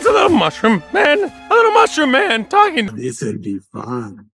It's a little mushroom man, a little mushroom man talking. This'll be fun.